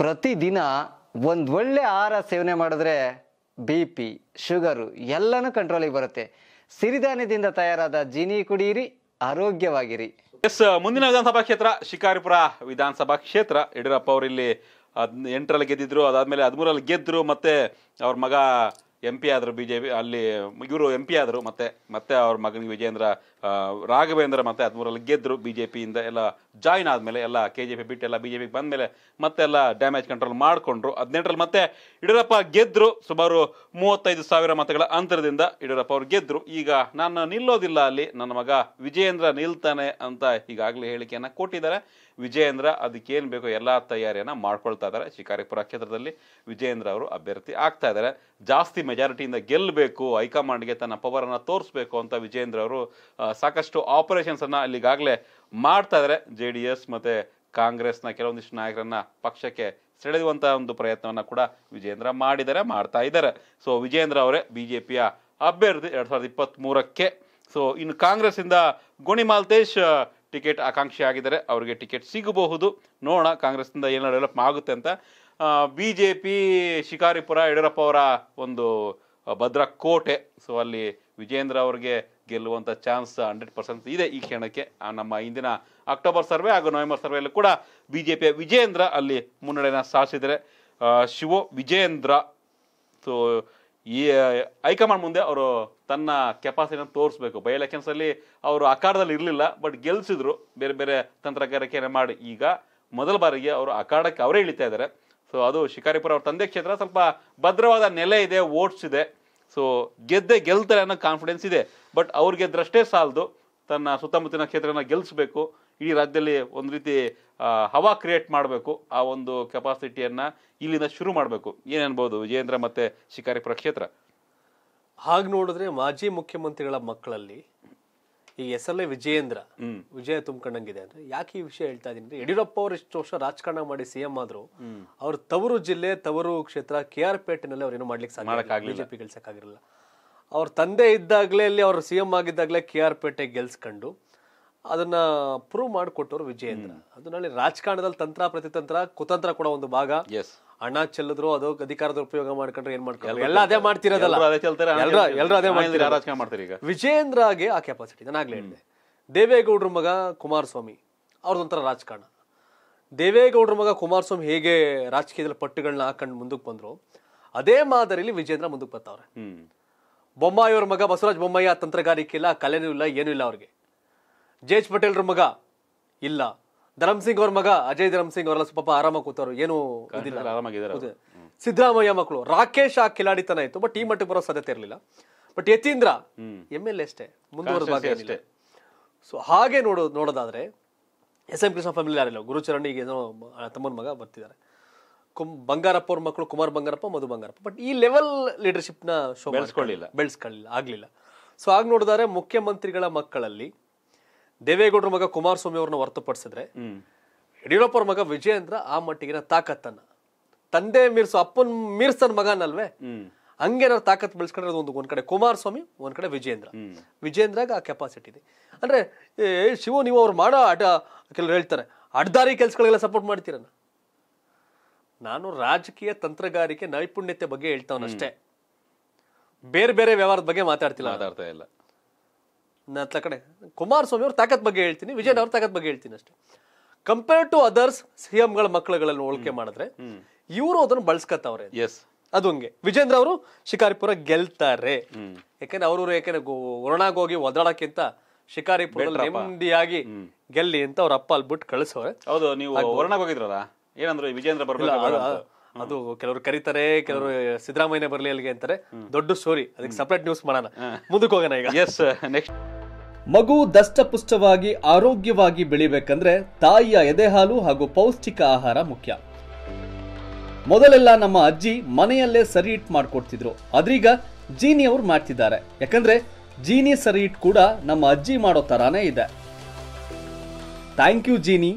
ಪ್ರತಿದಿನ ಒಂದು ಒಳ್ಳೆ ಆಹಾರ ಸೇವನೆ ಮಾಡಿದ್ರೆ ಬಿ ಪಿ, ಶುಗರು ಎಲ್ಲನೂ ಕಂಟ್ರೋಲಿಗೆ ಬರುತ್ತೆ. ಸಿರಿಧಾನ್ಯದಿಂದ ತಯಾರಾದ ಜೀನಿ ಕುಡಿಯಿರಿ ಆರೋಗ್ಯವಾಗಿರಿ. ಎಸ್, ಮುಂದಿನ ವಿಧಾನಸಭಾ ಕ್ಷೇತ್ರ, ಶಿಕಾರಿಪುರ ವಿಧಾನಸಭಾ ಕ್ಷೇತ್ರ. ಯಡಿಯೂರಪ್ಪ ಅವರು ಇಲ್ಲಿ ಹದ್ ಎಂಟರಲ್ಲಿ ಗೆದ್ದಿದ್ರು, ಅದಾದ್ಮೇಲೆ ಹದಿಮೂರಲ್ಲಿ ಗೆದ್ದರು ಮತ್ತೆ ಅವ್ರ ಮಗ ಎಂ ಪಿ ಆದರು ಬಿ ಜೆ ಪಿ ಅಲ್ಲಿ ಇವರು ಎಂ ಪಿ ಆದರು, ಮತ್ತೆ ಮತ್ತೆ ಅವ್ರ ಮಗನಿಗೆ ವಿಜೇಂದ್ರ ರಾಘವೇಂದ್ರ ಮತ್ತೆ ಹದಿಮೂರಲ್ಲಿ ಗೆದ್ದರು ಬಿ ಜೆ ಪಿಯಿಂದ ಎಲ್ಲ ಜಾಯಿನ್ ಆದಮೇಲೆ ಎಲ್ಲ ಕೆ ಜೆ ಪಿ ಬಿಟ್ಟು ಎಲ್ಲ ಬಿ ಜೆ ಪಿಗೆ ಬಂದಮೇಲೆ ಮತ್ತೆಲ್ಲ ಡ್ಯಾಮೇಜ್ ಕಂಟ್ರೋಲ್ ಮಾಡಿಕೊಂಡ್ರು. ಹದಿನೆಂಟರಲ್ಲಿ ಮತ್ತೆ ಯಡಿಯೂರಪ್ಪ ಗೆದ್ದರು ಸುಮಾರು ಮೂವತ್ತೈದು ಸಾವಿರ ಮತಗಳ ಅಂತರದಿಂದ ಯಡಿಯೂರಪ್ಪ ಅವ್ರು ಗೆದ್ದರು ಈಗ ನಾನು ನಿಲ್ಲೋದಿಲ್ಲ ಅಲ್ಲಿ. ನನ್ನ ಮಗ ವಿಜೇಂದ್ರ ನಿಲ್ತಾನೆ ಅಂತ ಈಗಾಗಲೇ ಹೇಳಿಕೆಯನ್ನು ಕೊಟ್ಟಿದ್ದಾರೆ. ವಿಜಯೇಂದ್ರ ಅದಕ್ಕೇನು ಬೇಕೋ ಎಲ್ಲ ತಯಾರಿಯನ್ನು ಮಾಡ್ಕೊಳ್ತಾ ಇದ್ದಾರೆ ಶಿಕಾರಿಪುರ ಕ್ಷೇತ್ರದಲ್ಲಿ ವಿಜಯೇಂದ್ರ ಅವರು ಅಭ್ಯರ್ಥಿ ಆಗ್ತಾ ಇದ್ದಾರೆ ಜಾಸ್ತಿ ಮೆಜಾರಿಟಿಯಿಂದ ಗೆಲ್ಲಬೇಕು ಹೈಕಮಾಂಡ್ಗೆ ತನ್ನ ಪವರನ್ನು ತೋರಿಸ್ಬೇಕು ಅಂತ ವಿಜಯೇಂದ್ರ ಅವರು ಸಾಕಷ್ಟು ಆಪರೇಷನ್ಸನ್ನು ಅಲ್ಲಿಗಾಗಲೇ ಮಾಡ್ತಾ ಇದ್ದಾರೆ ಜೆ ಡಿ ಎಸ್ ಮತ್ತು ಕಾಂಗ್ರೆಸ್ನ ಕೆಲವೊಂದಿಷ್ಟು ನಾಯಕರನ್ನ ಪಕ್ಷಕ್ಕೆ ಸೆಳೆಯುವಂಥ ಒಂದು ಪ್ರಯತ್ನವನ್ನು ಕೂಡ ವಿಜಯೇಂದ್ರ ಮಾಡಿದ್ದಾರೆ, ಮಾಡ್ತಾ ಇದ್ದಾರೆ. ಸೊ ವಿಜಯೇಂದ್ರ ಅವರೇ ಬಿ ಜೆ ಪಿಯ ಅಭ್ಯರ್ಥಿ ಎರಡು ಸಾವಿರದ ಇಪ್ಪತ್ತ್ ಮೂರಕ್ಕೆ ಸೊ ಇನ್ನು ಕಾಂಗ್ರೆಸ್ಸಿಂದ ಗೋಣಿ ಮಾಲ್ತೇಶ್ ಟಿಕೆಟ್ ಆಕಾಂಕ್ಷಿ ಆಗಿದ್ದಾರೆ, ಅವರಿಗೆ ಟಿಕೆಟ್ ಸಿಗಬಹುದು. ನೋಡೋಣ, ಕಾಂಗ್ರೆಸ್ನಿಂದ ಏನೋ ಡೆವಲಪ್ ಆಗುತ್ತೆ ಅಂತ. B J P Shikaripura Yediyurappa ಅವರ ಒಂದು ಭದ್ರ ಕೋಟೆ. ಸೊ ಅಲ್ಲಿ ವಿಜೇಂದ್ರ ಅವರಿಗೆ ಗೆಲ್ಲುವಂಥ ಚಾನ್ಸ್ ಹಂಡ್ರೆಡ್ ಪರ್ಸೆಂಟ್ ಇದೆ ಈ ಕ್ಷಣಕ್ಕೆ. ನಮ್ಮ ಇಂದಿನ ಅಕ್ಟೋಬರ್ ಸರ್ವೆ ಹಾಗೂ ನವೆಂಬರ್ ಸರ್ವೆಯಲ್ಲೂ ಕೂಡ ಬಿ ಜೆ ಪಿಯ ವಿಜೇಂದ್ರ ಅಲ್ಲಿ ಮುನ್ನಡೆನ ಸಾಧಿಸಿದರೆ ಶಿವೋ ವಿಜೇಂದ್ರ ಸೊ ಈ ಹೈಕಮಾಂಡ್ ಮುಂದೆ ಅವರು ತನ್ನ ಕೆಪಾಸಿಟಿನ ತೋರಿಸ್ಬೇಕು. ಬೈ ಎಲೆಕ್ಷನ್ಸ್ ಅಲ್ಲಿ ಅವರು ಅಖಾಡದಲ್ಲಿ ಇರಲಿಲ್ಲ ಬಟ್ ಗೆಲ್ಸಿದ್ರು. ಬೇರೆ ಬೇರೆ ತಂತ್ರಗಾರಿಕೆಯನ್ನು ಮಾಡಿ ಈಗ ಮೊದಲ ಬಾರಿಗೆ ಅವರು ಅಖಾಡಕ್ಕೆ ಅವರೇ ಇಳಿತಾ ಇದ್ದಾರೆ. ಸೊ ಅದು ಶಿಕಾರಿಪುರ ಅವ್ರ ತಂದೆ ಕ್ಷೇತ್ರ ಸ್ವಲ್ಪ ಭದ್ರವಾದ ನೆಲೆ ಇದೆ, ವೋಟ್ಸ್ ಇದೆ. ಸೊ ಗೆದ್ದೆ ಗೆಲ್ತಾರೆ ಅನ್ನೋ ಕಾನ್ಫಿಡೆನ್ಸ್ ಇದೆ. ಬಟ್ ಅವ್ರು ದ್ರಷ್ಟೇ ಸಾಲದು. ತನ್ನ ಸುತ್ತಮುತ್ತಲಿನ ಕ್ಷೇತ್ರನ ಗೆಲ್ಲಿಸ್ಬೇಕು ಇಡೀ ರಾಜ್ಯದಲ್ಲಿ ಒಂದು ರೀತಿ ಹವಾ ಕ್ರಿಯೇಟ್ ಮಾಡಬೇಕು ಆ ಒಂದು ಕೆಪಾಸಿಟಿಯನ್ನು ಇಲ್ಲಿಂದ ಶುರು ಮಾಡಬೇಕು. ಏನನ್ಬೋದು ಅನ್ಬೋದು ವಿಜೇಂದ್ರ ಮತ್ತೆ ಶಿಕಾರಿಪುರ ಕ್ಷೇತ್ರ ಹಾಗೆ ನೋಡಿದ್ರೆ ಮಾಜಿ ಮುಖ್ಯಮಂತ್ರಿಗಳ ಮಕ್ಕಳಲ್ಲಿ ಈ ಎಸ್ ಎಲ್ ಎ ವಿಜಯೇಂದ್ರ ವಿಜಯ ತುಂಬ್ಕೊಂಡಂಗಿದೆ ಅಂದ್ರೆ ಯಾಕೆ ಈ ವಿಷಯ ಹೇಳ್ತಾ ಇದೀನಿ ಅಂದ್ರೆ ಯಡಿಯೂರಪ್ಪ ಅವರು ಇಷ್ಟು ವರ್ಷ ರಾಜಕಾರಣ ಮಾಡಿ ಸಿಎಂ ಆದ್ರು ಅವ್ರ ತವರು ಜಿಲ್ಲೆ ತವರು ಕ್ಷೇತ್ರ ಕೆ ಆರ್ ಪೇಟೆನಲ್ಲಿ ಅವ್ರೇನು ಮಾಡ್ಲಿಕ್ಕೆ ಸಾಧ್ಯ. ಬಿಜೆಪಿ ಗೆಲ್ಸಕ್ಕಾಗಿರಲಿಲ್ಲ ಅವ್ರ ತಂದೆ ಇದ್ದಾಗಲೇ ಅಲ್ಲಿ ಅವ್ರು ಸಿಎಂ ಆಗಿದ್ದಾಗಲೇ ಕೆ ಆರ್ ಪೇಟೆ ಗೆಲ್ಸ್ಕೊಂಡು ಅದನ್ನ ಪ್ರೂವ್ ಮಾಡಿಕೊಟ್ಟವ್ರು ವಿಜಯೇಂದ್ರ. ಅದನ್ನಲ್ಲಿ ರಾಜಕಾರಣದಲ್ಲಿ ತಂತ್ರ ಪ್ರತಿತಂತ್ರ ಕುತಂತ್ರ ಕೂಡ ಒಂದು ಭಾಗ. ಎಸ್ ಹಣ ಚೆಲ್ಲಿದ್ರು ಅದು ಅಧಿಕಾರದ ಉಪಯೋಗ ಮಾಡ್ಕೊಂಡ್ರೆ ಏನ್ ಮಾಡ್ಕೊಂಡ್ರೆ ಎಲ್ಲ ಅದೇ ಮಾಡ್ತಿರೋದಲ್ಲ. ಎಲ್ಲರೂ ಅದೇ ಮಾಡ್ತಾರೆ ಈಗ. ವಿಜಯೇಂದ್ರಗೆ ಆ ಕೆಪಾಸಿಟಿ ನಾನು ಆಗ್ಲೇ ಹೇಳಿದೆ. ದೇವೇಗೌಡ್ರ ಮಗ ಕುಮಾರಸ್ವಾಮಿ ಅವ್ರದೊಂಥರ ರಾಜಕಾರಣ. ದೇವೇಗೌಡ್ರ ಮಗ ಕುಮಾರಸ್ವಾಮಿ ಹೇಗೆ ರಾಜಕೀಯದಲ್ಲಿ ಪಟ್ಟುಗಳನ್ನ ಹಾಕೊಂಡು ಮುಂದಕ್ಕೆ ಬಂದ್ರು ಅದೇ ಮಾದರಿಲಿ ವಿಜೇಂದ್ರ ಮುಂದಕ್ಕೆ ಬರ್ತಾವ್ರೆ. ಹ್ಮ್. ಬೊಮ್ಮಾಯಿ ಅವ್ರ ಮಗ ಬಸವರಾಜ್ ಬೊಮ್ಮಾಯಿ ಆ ತಂತ್ರಗಾರಿಕೆ ಇಲ್ಲ ಕಲೆನೂ ಇಲ್ಲ ಏನೂ ಇಲ್ಲ ಅವ್ರಿಗೆ. ಜೆ ಎಚ್ ಪಟೇಲ್ರ ಮಗ ಇಲ್ಲ. ಧರಮ್ ಸಿಂಗ್ ಅವ್ರ ಮಗ ಅಜಯ್ ಧರಮ್ ಸಿಂಗ್ ಅವರೆಲ್ಲ ಪಾಪ ಆರಾಮಾಗಿ ಕೂತವ್ರು. ಏನು ಇದಿಲ್ಲ. ಸಿದ್ದರಾಮಯ್ಯ ಮಕ್ಕಳು ರಾಕೇಶ್ ಆ ಕಿಲಾಡಿತನ ಇತ್ತು ಬಟ್ ಈ ಮಟ್ಟಿಗೆ ಬರೋ ಸಾಧ್ಯತೆ ಇರಲಿಲ್ಲ. But Yathindra M L A ಅಷ್ಟೇ. ಮುಂದುವರೆದ ಭಾಗ ಏನಿಲ್ಲ. ಸೊ ಹಾಗೆ ನೋಡೋ ನೋಡೋದಾದ್ರೆ ಎಸ್ ಎಂ ಕೃಷ್ಣ ಫ್ಯಾಮಿಲಿ ಯಾರಿಲ್ಲ. ಗುರುಚರಣ್ ಈಗ ಏನೋ ತಮ್ಮನ ಮಗ ಬರ್ತಿದ್ದಾರೆ. ಕುಮ್ ಬಂಗಾರಪ್ಪ ಅವ್ರ ಮಕ್ಕಳು ಕುಮಾರ್ ಬಂಗಾರಪ್ಪ ಮಧು ಬಂಗಾರಪ್ಪ. ಬಟ್ ಈ ಲೆವೆಲ್ ಲೀಡರ್ಶಿಪ್ನ ಶೋ ಬೆಳೆಸ್ಕೊಳ್ಳಿಲ್ಲ. ಬೆಳೆಸ್ಕೊಳ್ಳಿಲ್ಲ. ಆಗಲಿಲ್ಲ. ಸೊ ಆಗ ನೋಡಿದ್ರೆ ಮುಖ್ಯಮಂತ್ರಿಗಳ ಮಕ್ಕಳಲ್ಲಿ ದೇವೇಗೌಡರ ಮಗ ಕುಮಾರಸ್ವಾಮಿ ಅವ್ರನ್ನ ಹೊರತುಪಡಿಸಿದ್ರೆ ಯಡಿಯೂರಪ್ಪ ಅವ್ರ ಮಗ ವಿಜಯೇಂದ್ರ ಆ ಮಟ್ಟಿಗಿನ ತಾಕತ್ತನ್ನ. ತಂದೆ ಮೀರ್ಸು ಅಪ್ಪನ್ ಮೀರ್ಸನ್ ಮಗನಲ್ವೇ? ಹಂಗೇನಾದ್ರು ತಾಕತ್ ಬೆಳೆಸ್ಕೊಂಡ್ರೆ ಒಂದು ಒಂದ್ ಕಡೆ ಕುಮಾರಸ್ವಾಮಿ ಒಂದ್ ಕಡೆ ವಿಜೇಂದ್ರ ವಿಜೇಂದ್ರಾಗ ಆ ಕೆಪಾಸಿಟಿ ಇದೆ. ಅಂದ್ರೆ ಏ ಶಿವು ನೀವು ಅವ್ರು ಮಾಡೋ ಅಡ ಕೆಲವ್ರು ಹೇಳ್ತಾರೆ ಅಡ್ದಾರಿ ಕೆಲ್ಸಗಳಿಗೆಲ್ಲ ಸಪೋರ್ಟ್ ಮಾಡ್ತೀರನ? ನಾನು ರಾಜಕೀಯ ತಂತ್ರಗಾರಿಕೆ ನೈಪುಣ್ಯತೆ ಬಗ್ಗೆ ಹೇಳ್ತಾವನಷ್ಟೇ. ಬೇರೆ ಬೇರೆ ವ್ಯವಹಾರದ ಬಗ್ಗೆ ಮಾತಾಡ್ತಿಲ್ಲ. ಮಾತಾಡ್ತಾ ಇಲ್ಲ. ನನ್ನ ಕಡೆ ಕುಮಾರಸ್ವಾಮಿ ಅವ್ರ ತಾಕತ್ ಬಗ್ಗೆ ಹೇಳ್ತೀನಿ ವಿಜಯನ್ ಅವ್ರ ತಾಕತ್ ಬಗ್ಗೆ ಹೇಳ್ತೀನಿ ಅಷ್ಟೇ. ಕಂಪೇರ್ ಟು ಅದರ್ಸ್ ಸಿಎಂಗಳ ಮಕ್ಕಳುಗಳನ್ನು ಹೋಲಿಕೆ ಮಾಡಿದ್ರೆ ಇವರು ಅದನ್ನು ಬಳಸ್ಕತ್ತವ್ರೆ ಎಸ್ ಅದು ಹಂಗೆ. ವಿಜೇಂದ್ರ ಅವರು ಶಿಕಾರಿಪುರ ಗೆಲ್ತಾರೆ. ಯಾಕಂದ್ರೆ ಅವರು ಯಾಕಂದ್ರೆ ಒರಣಾಗ ಹೋಗಿ ಒದಾಡಕ್ಕಿಂತ ಶಿಕಾರಿಪುರ ನೆಮ್ಮದಿಯಾಗಿ ಗೆಲ್ಲಿ ಅಂತ ಅವ್ರ ಅಪ್ಪ ಅಲ್ಲಿ ಬಿಟ್ಟು ಕಳಿಸೋರೆ ಹೌದು ನೀವು ವರ್ಣಕ್ಕೆ ಹೋಗಿದ್ರಲ್ಲ? ಏನಂದ್ರೆ ವಿಜೇಂದ್ರ ಅದು ಕೆಲವರು ಕರೀತಾರೆ ಕೆಲವರು ಸಿದ್ದರಾಮಯ್ಯ ಬರಲಿ ಅಲ್ಲಿಗೆ ಅಂತಾರೆ. ದೊಡ್ಡ ಸ್ಟೋರಿ ಅದಕ್ಕೆ ಸಪರೇಟ್ ನ್ಯೂಸ್ ಮಾಡೋಣ. ಮುಂದಕ್ಕೆ ಹೋಗೋಣ ಈಗ. ಎಸ್ ನೆಕ್ಸ್ಟ್ ಮಗು ದಷ್ಟಪುಷ್ಟವಾಗಿ ಆರೋಗ್ಯವಾಗಿ ಬೆಳಿಬೇಕಂದ್ರೆ ತಾಯಿಯ ಎದೆಹಾಲು ಹಾಗೂ ಪೌಷ್ಟಿಕ ಆಹಾರ ಮುಖ್ಯ. ಮೊದಲೆಲ್ಲ ನಮ್ಮ ಅಜ್ಜಿ ಮನೆಯಲ್ಲೇ ಸರಿ ಇಟ್ ಮಾಡ್ಕೊಡ್ತಿದ್ರು. ಅದ್ರೀಗ ಜೀನಿ ಅವ್ರು ಮಾಡ್ತಿದ್ದಾರೆ. ಯಾಕಂದ್ರೆ ಜೀನಿ ಸರಿ ಇಟ್ ಕೂಡ ನಮ್ಮ ಅಜ್ಜಿ ಮಾಡೋ ತರಾನೇ ಇದೆ. Thank you Jeeni.